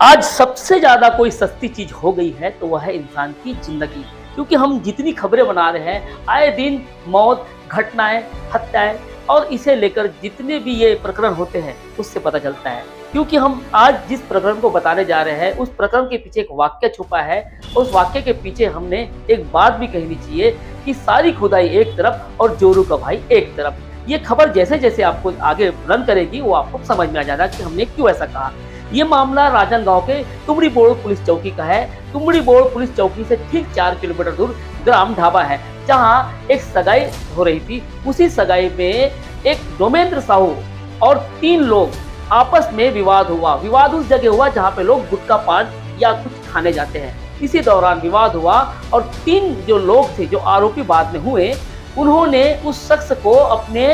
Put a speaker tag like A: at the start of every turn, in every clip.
A: आज सबसे ज़्यादा कोई सस्ती चीज़ हो गई है तो वह है इंसान की ज़िंदगी। क्योंकि हम जितनी खबरें बना रहे हैं, आए दिन मौत, घटनाएँ, हत्याएँ और इसे लेकर जितने भी ये प्रकरण होते हैं, उससे पता चलता है। क्योंकि हम आज जिस प्रकरण को बताने जा रहे हैं, उस प्रकरण के पीछे एक वाक्य छुपा है। उस वाक्य के पीछे हमने एक बात भी कहनी चाहिए कि सारी खुदाई एक तरफ़ और जोरू का भाई एक तरफ़। ये खबर जैसे जैसे आपको आगे रन करेगी, वो आपको समझ में आ जाएगा कि हमने क्यों ऐसा कहा। ये मामला राजनगांव के तुमड़ी बोड़ पुलिस चौकी का है। तुमड़ी बोड़ पुलिस चौकी से ठीक चार किलोमीटर दूर ग्राम ढाबा है, जहाँ एक सगाई हो रही थी। उसी सगाई में एक डोमेंद्र साहू और तीन लोग आपस में विवाद हुआ। विवाद उस जगह हुआ जहाँ पे लोग गुटका पान या कुछ खाने जाते हैं। इसी दौरान विवाद हुआ और तीन जो लोग थे, जो आरोपी बाद में हुए, उन्होंने उस शख्स को अपने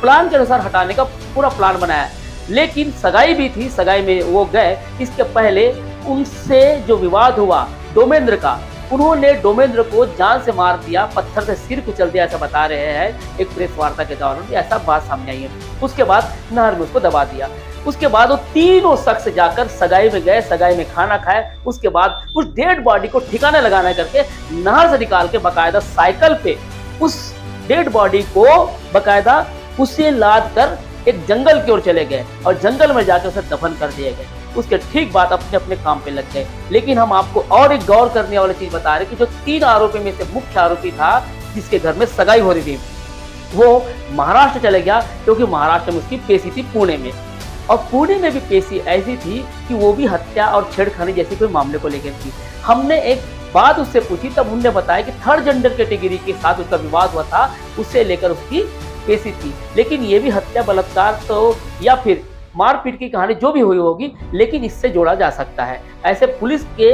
A: प्लान के अनुसार हटाने का पूरा प्लान बनाया। लेकिन सगाई भी थी, सगाई में वो गए। इसके पहले उनसे जो विवाद हुआ डोमेंद्र का, उन्होंने डोमेंद्र को जान से मार दिया, पत्थर से सिर कुचल दिया, ऐसा बता रहे हैं एक प्रेस वार्ता के दौरान। ऐसा बात सामने आई है। उसके बाद नहर में उसको दबा दिया। उसके बाद वो तीनों शख्स जाकर सगाई में गए, सगाई में खाना खाए। उसके बाद उस डेड बॉडी को ठिकाने लगाना करके नहर से निकाल के बाकायदा साइकिल पे उस डेड बॉडी को बाकायदा उसे लाद कर एक जंगल की ओर चले गए और जंगल में जाकर उसे दफन कर दिए गए। उसके ठीक बाद अपने अपने काम पे लग गए। लेकिन हम आपको और एक गौर करने वाली चीज़ बता रहे कि जो तीन आरोपी में से मुख्य आरोपी था जिसके घर में सगाई हो रही थी वो महाराष्ट्र चले गया क्योंकि महाराष्ट्र में उसकी पेशी थी पुणे में। और पुणे में भी पेशी ऐसी थी कि वो भी हत्या और छेड़खानी जैसे कोई मामले को लेकर थी। हमने एक बात उससे पूछी तब उनने बताया कि थर्ड जेंडर कैटेगरी के, के साथ उसका विवाद हुआ था उससे लेकर उसकी पेशी थी। लेकिन ये भी हत्या, बलात्कार तो या फिर मारपीट की कहानी जो भी हुई होगी, लेकिन इससे जोड़ा जा सकता है। ऐसे पुलिस के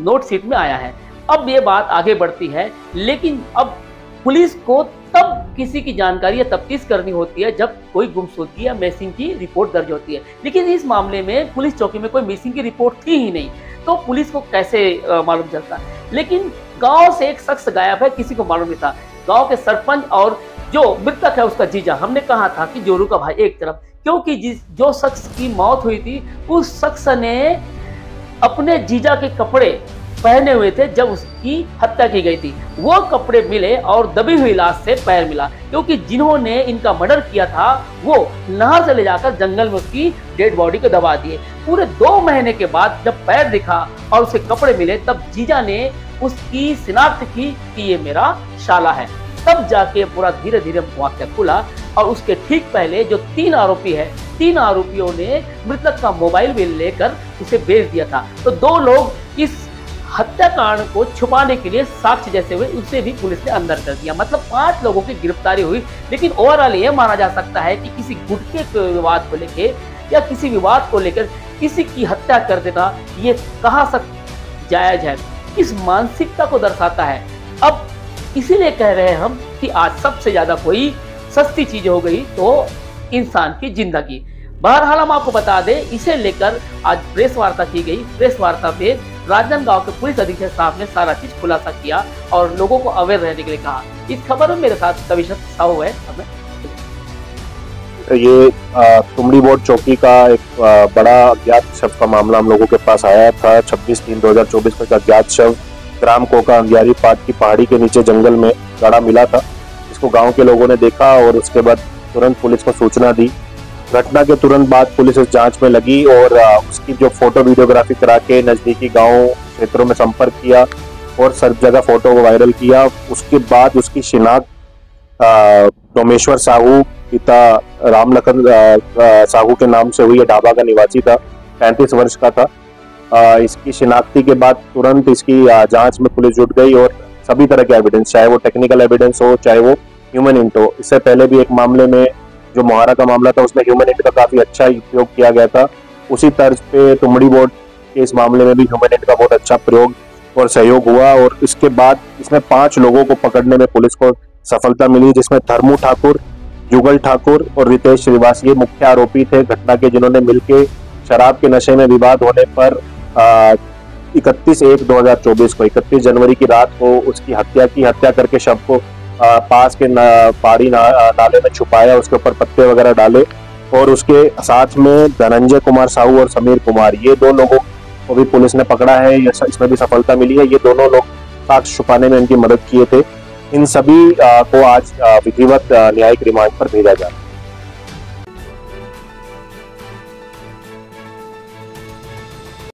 A: नोट सीट में आया है। अब ये बात आगे बढ़ती है, लेकिन अब पुलिस को तब किसी की जानकारी या तफ्तीश करनी होती है, जब कोई गुमशुदगी या मिसिंग की रिपोर्ट दर्ज होती है। लेकिन इस मामले में पुलिस चौकी में कोई मिसिंग की रिपोर्ट थी ही नहीं तो पुलिस को कैसे मालूम चलता? लेकिन गाँव से एक शख्स गायब है, किसी को मालूम नहीं था। गाँव के सरपंच और जो मृतक है उसका जीजा। हमने कहा था कि जोरू का भाई एक तरफ़, क्योंकि जिस, जो शख्स की मौत हुई थी, उस शख्स ने अपने जीजा के कपड़े पहने हुए थे जब उसकी हत्या की गई थी। वो कपड़े मिले और दबी हुई लाश से पैर मिला, क्योंकि जिन्होंने इनका मर्डर किया था, वो नहर से ले जाकर जंगल में उसकी डेड बॉडी को दबा दिए। पूरे दो महीने के बाद जब पैर दिखा और उसे कपड़े मिले, तब जीजा ने उसकी शिनाख्त की कि ये मेरा शाला है। तब जाके पूरा धीरे धीरे वाक्य खुला और उसके ठीक पहले जो तीन आरोपी है, तीन आरोपियों ने मृतक का मोबाइल भी लेकर उसे बेच दिया था। तो दो लोग इस हत्याकांड को छुपाने के लिए साक्ष्य जैसे हुए, उसे भी पुलिस ने अंदर कर दिया। मतलब पाँच लोगों की गिरफ्तारी हुई, लेकिन ओवरऑल ये माना जा सकता है कि किसी गुटके के विवाद को लेकर या किसी विवाद को लेकर किसी की हत्या कर देना ये कहाँ सक जायज़ है? किस मानसिकता को दर्शाता है। अब इसीलिए कह रहे हैं हम कि आज सबसे ज़्यादा कोई सस्ती चीज़ हो गई तो इंसान की ज़िंदगी। बहरहाल हम आपको बता दें, इसे लेकर आज प्रेस वार्ता की गई। प्रेस वार्ता पे राजनांदगांव के पुलिस अधीक्षक साहब ने सारा चीज़ खुलासा किया और लोगों को अवेयर रहने के लिए कहा। इस खबर में मेरे साथ कविशत साहू है।
B: ये तुमड़ी बोर्ड चौकी का एक बड़ा अज्ञात शव का मामला हम लोगों के पास आया था 26 तीन 2024 को एक अज्ञात शव ग्राम कोका अंगियारी पाट की पहाड़ी के नीचे जंगल में गड़ा मिला था। इसको गाँव के लोगों ने देखा और उसके बाद तुरंत पुलिस को सूचना दी। घटना के तुरंत बाद पुलिस इस जाँच में लगी और उसकी जो फ़ोटो वीडियोग्राफी करा के नजदीकी गाँव क्षेत्रों में संपर्क किया और सब जगह फ़ोटो को वायरल किया। उसके बाद उसकी शिनाख्त डोमेश्वर साहू पिता राम लखन साहू के नाम से हुई ढाबा का निवासी था, पैंतीस वर्ष का था। इसकी शिनाख्ती के बाद तुरंत इसकी जाँच में पुलिस जुट गई और सभी तरह के एविडेंस चाहे वो टेक्निकल एविडेंस हो, चाहे वो ह्यूमन इंट हो। इससे पहले भी एक मामले में जो मोहारा का मामला था, उसमें ह्यूमन इंट का काफ़ी अच्छा उपयोग किया गया था। उसी तर्ज पे तुमड़ी बोर्ड के इस मामले में भी ह्यूमन इंट का बहुत अच्छा प्रयोग और सहयोग हुआ और इसके बाद इसमें पाँच लोगों को पकड़ने में पुलिस को सफलता मिली, जिसमें धर्मू ठाकुर जुगल ठाकुर और रितेश श्रीवास ये मुख्य आरोपी थे घटना के जिन्होंने मिलकर शराब के नशे में विवाद होने पर इकतीस एक 2024 को इकतीस जनवरी की रात को उसकी हत्या की हत्या करके शव को आ, पास के ना, पारी ना, नाले में छुपाया उसके ऊपर पत्ते वगैरह डाले और उसके साथ में धनंजय कुमार साहू और समीर कुमार ये दो लोगों को भी पुलिस ने पकड़ा है इसमें भी सफलता मिली है ये दोनों लोग साक्ष छुपाने में इनकी मदद किए थे। इन सभी को आज विधिवत न्यायिक रिमांड पर भेजा जाए